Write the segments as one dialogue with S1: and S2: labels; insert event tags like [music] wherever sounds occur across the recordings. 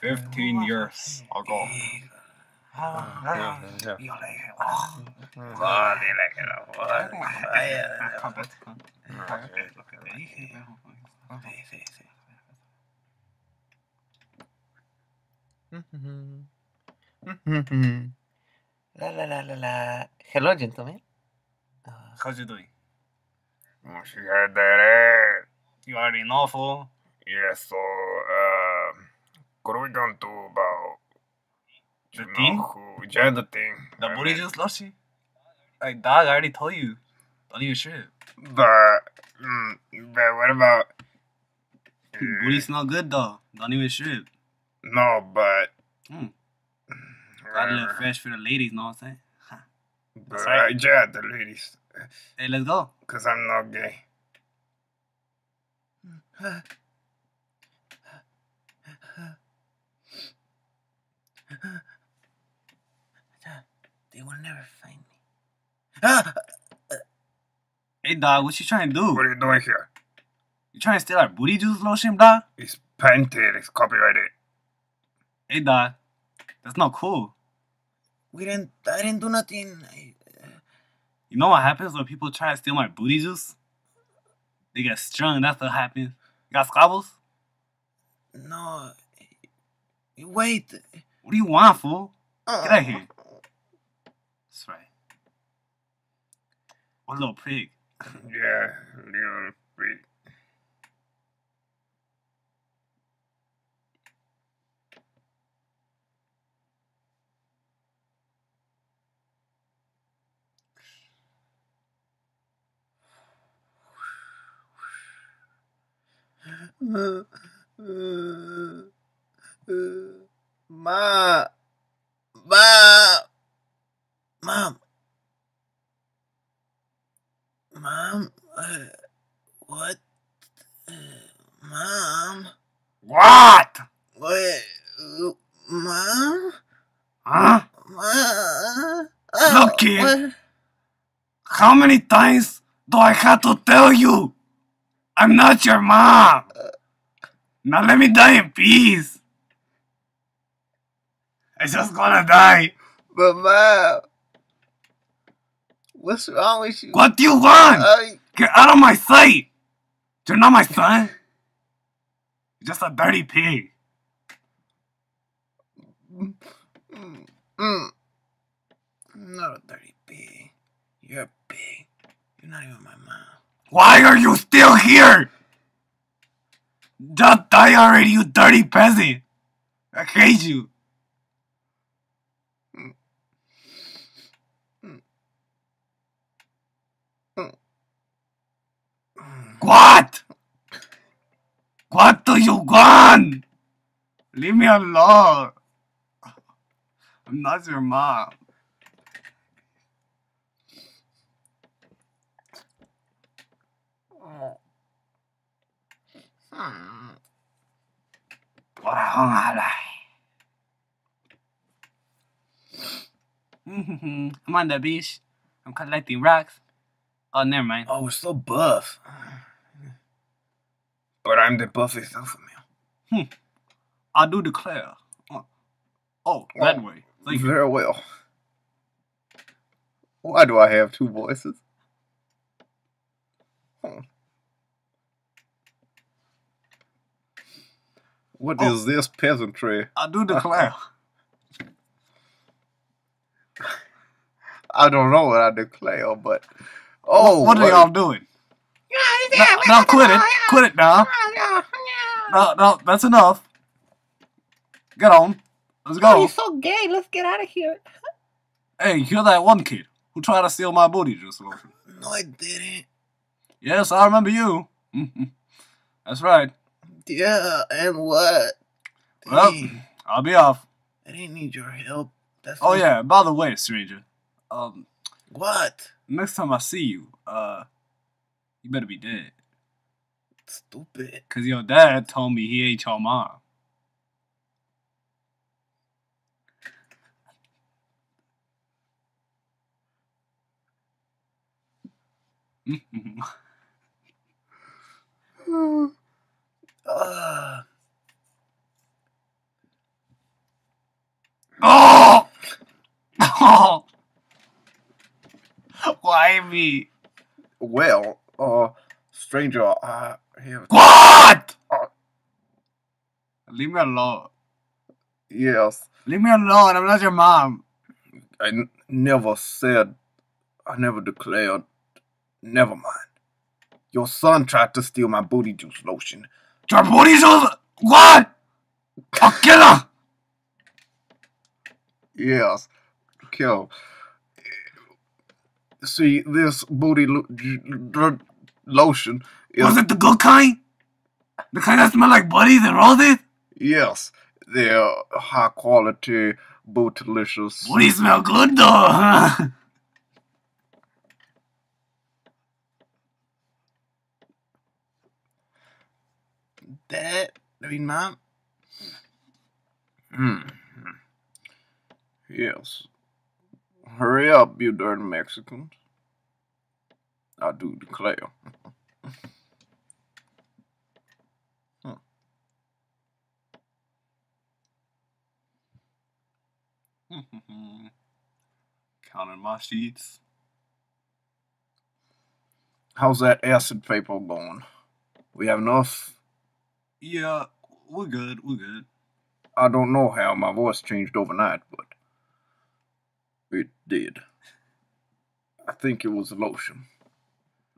S1: Fifteen years ago. [laughs]
S2: La la la la la. Hello, gentlemen. Uh,
S1: How's you doing?
S3: Oh, she had that ass.
S1: You already know, fool.
S3: Yeah, so, uh, what are we gonna do about
S1: The
S3: you know
S1: thing?
S3: who- yeah, the thing.
S1: The
S3: I
S1: booty
S3: mean,
S1: juice lushy? Like, dog, I already told you. Don't even shit.
S3: But, mm, but what about?
S1: Booty smell good, though. Don't even shit.
S3: No, but.
S1: Mm. Gotta look fresh for the ladies, know what I'm saying?
S3: But,
S1: right.
S3: uh, yeah, the ladies,
S1: Hey, let's go.
S3: cause I'm not gay.
S2: they will never find me.
S1: Hey, dog, what you trying to do?
S3: What are you doing here?
S1: You trying to steal our booty juice lotion, dog?
S3: It's painted. It's copyrighted.
S1: Hey, dog. That's not cool.
S2: We didn't. I didn't do nothing. I, eh.
S1: You know what happens when people try to steal my booty juice? They get strung. That's what happens. You got squabbles?
S2: no. Wait.
S1: What do you want, fool? Get out of here. That's right. What little pig. [laughs]
S3: Yeah, little freak.
S2: Ma. Ma. Mom. Mom. Uh, what? Uh, Mom.
S1: What?
S2: What? Uh, Mom.
S1: Huh?
S2: Mom.
S1: Look, kid.
S2: what?
S1: How many times do I have to tell you? I'm not your mom. Now let me die in peace. I just gonna die.
S2: But Mom. What's wrong with you?
S1: What do you want?
S2: I,
S1: Get out of my sight! You're not my son. You're just a dirty pig.
S2: mm, mm. I'm not a dirty pig. You're a pig. You're not even my mom.
S1: Why are you still here? Just die already, you dirty peasant. I hate you. What? What do you want? Leave me alone. I'm not your mom.
S2: Hmm.
S1: 我来哄[laughs] 下来。I'm on the beach. I'm collecting rocks. Oh, never mind.
S2: Oh, we're so buff.
S3: But I'm the buffest alpha male.
S1: I do declare. Oh, oh that way. Thank you.
S3: Very well. Why do I have two voices? Hmm. What is
S1: Oh.
S3: this peasantry?
S1: I do [laughs] declare.
S3: I don't know what I declare, but oh,
S1: what are y'all doing? No, no, quit it. Quit it now. No, no, that's enough. Get on. Let's
S2: Oh,
S1: go.
S2: you're so gay. Let's get out of here.
S1: Hey, you're that one kid who tried to steal my booty juice lotion.
S2: No, I didn't.
S1: Yes, I remember you. Mhm. [laughs] That's right.
S2: Yeah, and what?
S1: Well,
S2: Dang,
S1: I'll be off.
S2: I didn't need your help. That's
S1: Oh
S2: not-
S1: yeah, by the way, stranger. Um,
S2: What?
S1: next time I see you, uh, you better be dead.
S2: Stupid.
S1: Cause your dad told me he ate your mom. [laughs] [laughs]
S2: Uh,
S1: Oh! Oh! Why me?
S2: well, uh, stranger, I have.
S1: What? Leave me alone.
S2: Yes,
S1: Leave me alone. I'm not your mom.
S2: I n- never said. I never declared. Never mind. Your son tried to steal my booty juice lotion.
S1: Your booty's over. What? I'll her.
S2: Yes, kill. See, this booty lo- lotion is.
S1: Was it the good kind? The kind that smell like buddies and roses?
S2: Yes, they're high quality, bootylicious.
S1: Booty smell good though, huh?
S2: Dad, I mean, Mom. Hmm. Yes. Hurry up, you dirty Mexicans. I do declare. [laughs] [laughs]
S1: Counting my sheets.
S2: How's that acid paper going? We have enough?
S1: Yeah, we're good. We're good.
S2: I don't know how my voice changed overnight, but it did. I think it was lotion.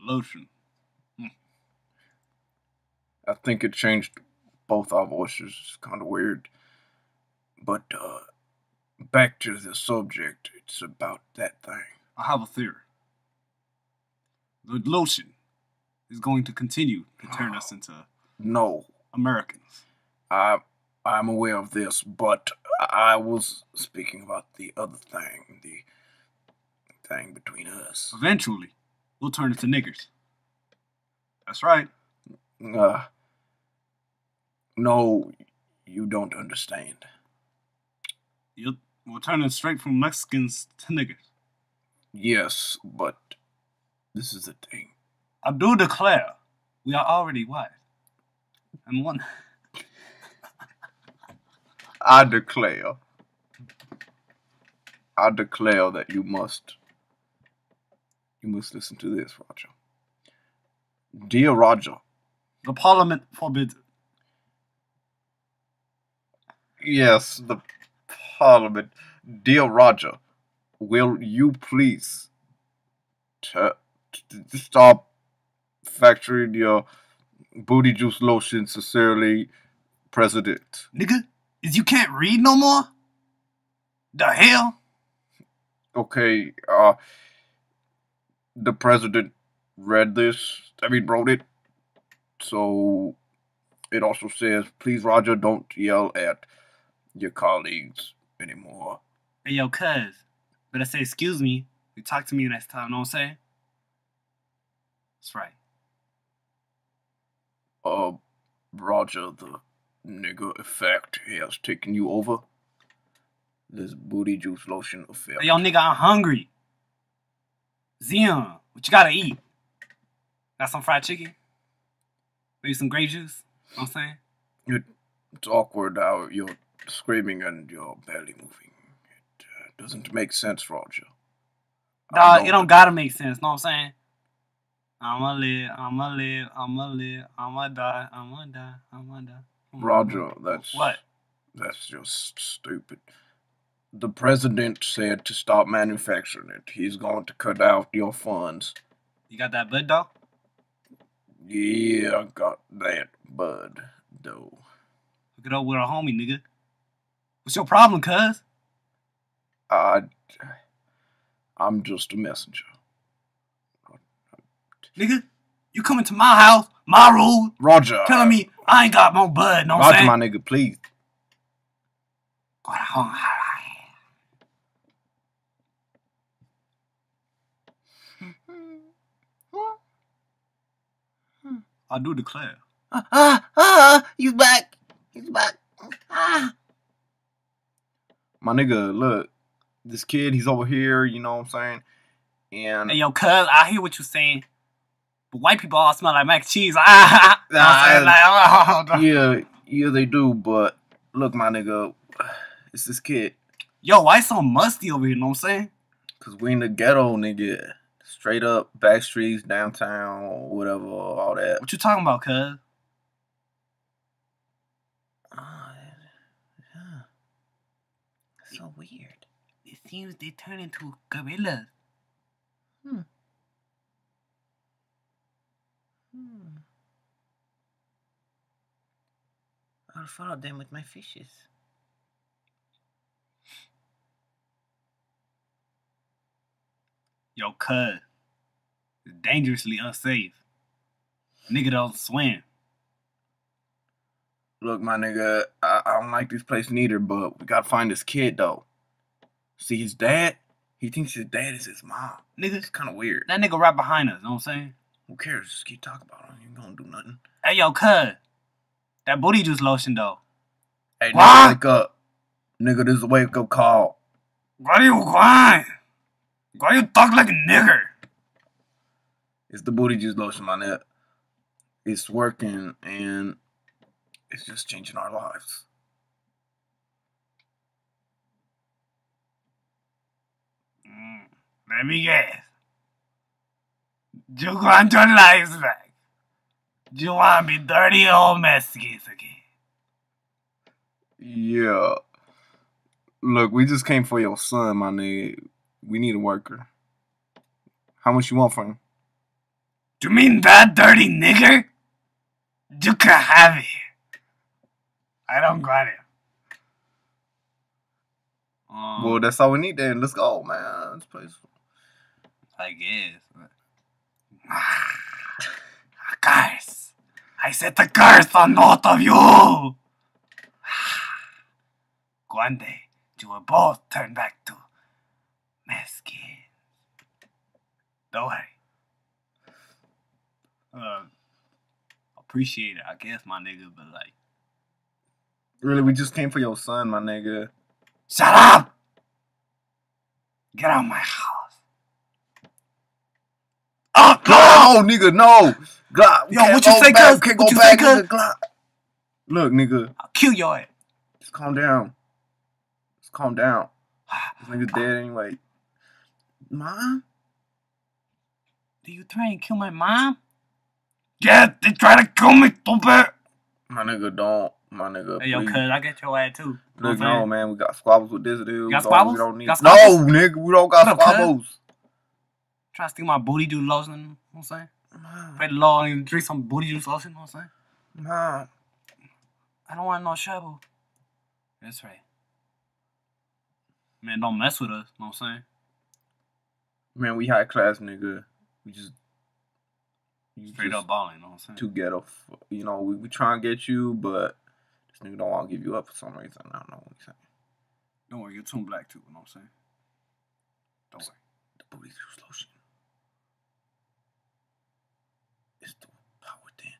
S1: Lotion.
S2: I think it changed both our voices. It's kind of weird. But uh, back to the subject. It's about that thing.
S1: I have a theory. The lotion is going to continue to turn [sighs] us into
S2: No,
S1: Americans.
S2: I I'm aware of this, but I was speaking about the other thing, the thing between us.
S1: Eventually, we'll turn into niggers. That's right.
S2: Uh, no, you don't understand.
S1: You'll, we're turning straight from Mexicans to niggers.
S2: Yes, but this is the thing.
S1: I do declare we are already white. And one.
S2: I declare. I declare that you must. You must listen to this, Roger. Dear Roger,
S1: The parliament forbids
S2: yes, the Parliament. Dear Roger, will you please stop factoring your booty juice lotion sincerely, President?
S1: Nigga, is you can't read no more? The hell?
S2: okay, uh, the president read this, I mean, wrote it. So it also says, please, Roger, don't yell at your colleagues anymore.
S1: Hey, yo, cuz. but I say excuse me. You talk to me next time, know what I'm saying? That's right.
S2: Uh, Roger, the nigger effect has taken you over. This booty juice lotion effect.
S1: Hey, yo, nigga, I'm hungry. Zion, what you gotta eat? Got some fried chicken? Maybe some grape juice? Know what I'm saying?
S2: It's awkward how you're screaming and you're barely moving. It uh, doesn't make sense, Roger.
S1: Dog, it don't gotta make sense, know what I'm saying? I'ma live, I'ma live, I'ma live, I'ma die, I'ma die, I'ma die. I'ma
S2: Roger, that's
S1: What?
S2: That's just stupid. The president said to stop manufacturing it. He's going to cut out your funds.
S1: You got that bud, dog?
S2: Yeah, I got that, bud, though.
S1: Hook it up with a homie, nigga. What's your problem, cuz?
S2: I, I'm just a messenger.
S1: Nigga, you coming to my house, my rule,
S2: Roger.
S1: telling me I ain't got no bud, no what I'm
S2: Roger,
S1: saying?
S2: my nigga, please.
S1: I do declare.
S2: Ah, ah, ah, he's back. He's back. Ah. My nigga, look, this kid, he's over here, you know what I'm saying? And
S1: Hey, yo, cuz, I hear what you're saying. But white people all smell like mac and cheese. [laughs] Ah, you I'm like, oh, oh, oh.
S2: Yeah, yeah, they do. But look, my nigga, [sighs] it's this kid.
S1: Yo, why so musty over here? You know what I'm saying?
S2: Cause we in the ghetto, nigga. Straight up back streets, downtown, whatever, all that.
S1: What you talking about, cuz?
S2: Ah, yeah. So weird.
S1: It seems they turn into gorillas.
S2: Hmm. Hmm. I'll follow them with my fishes.
S1: Yo, cuz. It's dangerously unsafe. Nigga don't swim.
S2: Look, my nigga, I, I don't like this place neither, but we gotta find this kid though. See his dad? He thinks his dad is his mom.
S1: Nigga,
S2: It's kind of weird.
S1: that nigga right behind us, know what I'm saying?
S2: Who cares? Just keep talking about him. You ain't gonna do nothing.
S1: Hey, yo, cuz. That booty juice lotion, though.
S2: Hey, nigga,
S1: What?
S2: wake up. Nigga, this is a wake up call.
S1: Why are you want? Why you talk like a nigger?
S2: It's the booty juice lotion, my nigga. It's working and it's just changing our lives.
S1: Mm, let me guess. You want your lives back. You want to be dirty old Mexicans again.
S2: Yeah. Look, we just came for your son, my nigga. We need a worker. How much you want from him?
S1: Do You mean that dirty nigger? You can have it. I don't got it. Um,
S2: Well, that's all we need then. Let's go, man. This place.
S1: I guess. A curse. I set a curse on both of you. One day, you will both turn back to Mexican. Don't worry. Uh, appreciate it, I guess, my nigga, but like,
S2: Really, we just came for your son, my nigga.
S1: shut up! Get out of my house.
S2: No, nigga, no. We
S1: Yo, what you say, cuz? What you say, cuz?
S2: nigga. Look, nigga,
S1: I'll kill your ass.
S2: just calm down. Just calm down. This nigga's [sighs] dead anyway. Mom?
S1: Do you try and kill my mom? Yeah, they try to kill me, stupid.
S2: My nigga, don't. My nigga,
S1: Hey, yo,
S2: please.
S1: cuz, I get your ass too.
S2: Look, no, man, we got squabbles with this dude.
S1: got
S2: We don't-
S1: squabbles?
S2: We don't need.
S1: Got
S2: no, nigga, we don't got
S1: cuz?
S2: squabbles.
S1: Try to steal my booty juice lotion, you know what I'm saying?
S2: Mom,
S1: Pray the Lord and drink some booty juice lotion, you know what I'm saying?
S2: Nah.
S1: I don't want no trouble. That's right. Man, don't mess with us, you know what I'm saying?
S2: Man, we high class, nigga. We just. You
S1: Straight up balling, you know what I'm saying?
S2: Too ghetto. You know, we, we try and get you, but this nigga don't want to give you up for some reason. I don't know what he's saying.
S1: Don't worry, you're too black too, you know what I'm saying? Don't worry.
S2: The booty juice lotion. It's the power thing.